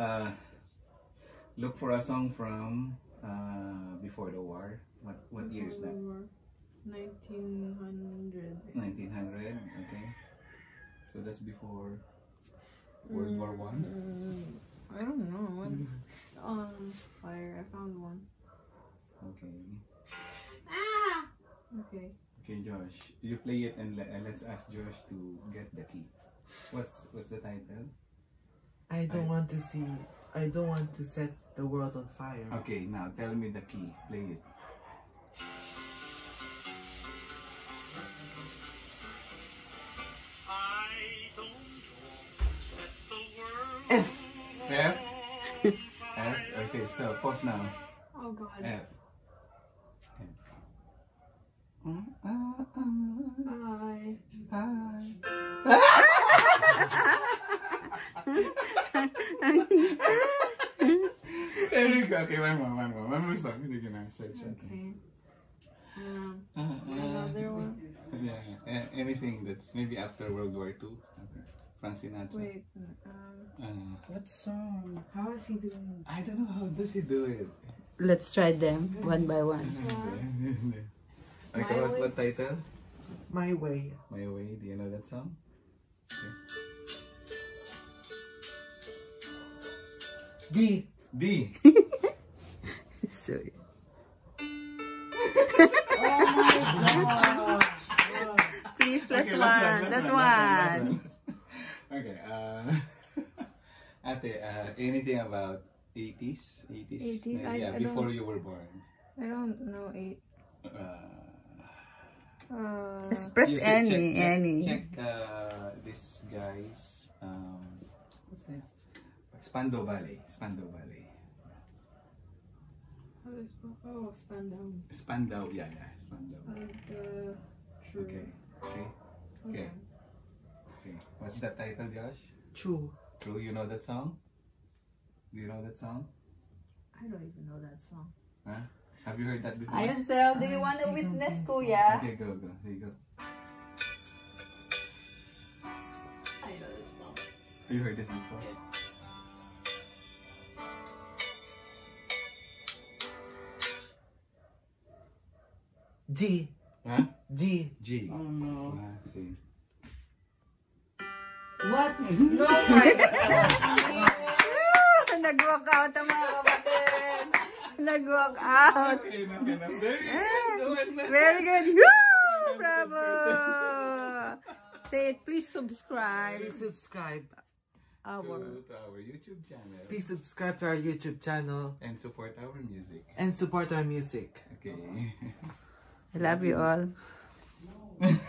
uh, look for a song from uh, before the war. What what year is that? 1900. 1900. Okay. So that's before World War One. Mm, I don't know. What, um, fire. I found one. Okay. Ah. Okay. Okay, Josh, you play it and le- uh, let's ask Josh to get the key. What's what's the title? I don't I- want to see. I don't want to set the world on fire. Okay, now tell me the key. Play it. F. F. F. Okay, so pause now. Oh God. F. F. Mm, Very good. Okay, one more, one more, one more song. Sige na, search natin. Okay. Um, ah. another one. Yeah, a- anything that's maybe after World War II. something. Frank Sinatra. Wait. Um. Uh, What song? How is he doing? I don't know how does he do it. Let's try them one by one. okay, what, what title? My way. My Way. Do you know that song? D. D. so, please, last Okay, one. last Last last one. one. Okay. Uh, ate, uh, anything about 80s? 80s? 80s? I- yeah, I before you were born. I don't know eight. Uh, Uh. Just press you said any, check, check, any. Check uh, this guy's. Um, what's that? Spando Ballet. Spando Ballet. How is oh Spandau. Spandau. Yeah, yeah. Spandau. Uh, the true. Okay. Okay. Okay. Okay. What's that title, Josh? True. True, you know that song? Do you know that song? I don't even know that song. Huh? Have you heard that before? Ayos, Del. Do you want to I don't witness, think so. Kuya? Okay, go, go. Here you go. I know this song. You heard this before? G. Huh? G. G. Oh, no. Okay. What? No, my Nag-walk out ang mga kapatid. Nag-walk out. Okay, na, okay. Very eh, good. Go on na. Very good. Woo! Bravo! Say it, please subscribe. Please subscribe. Our. To, to our YouTube channel. Please subscribe to our YouTube channel And support our music. and support our music. Okay. I love you all.